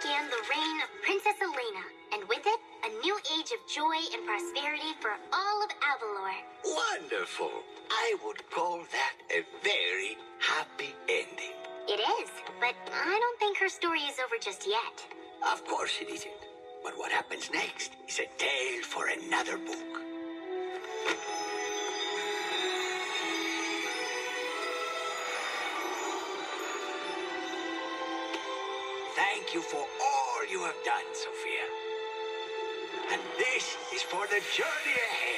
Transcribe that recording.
began the reign of Princess Elena, and with it, a new age of joy and prosperity for all of Avalor. Wonderful. I would call that a very happy ending. It is, but I don't think her story is over just yet. Of course it isn't. But what happens next is a tale for another book. Thank you for all you have done, Sofia. And this is for the journey ahead.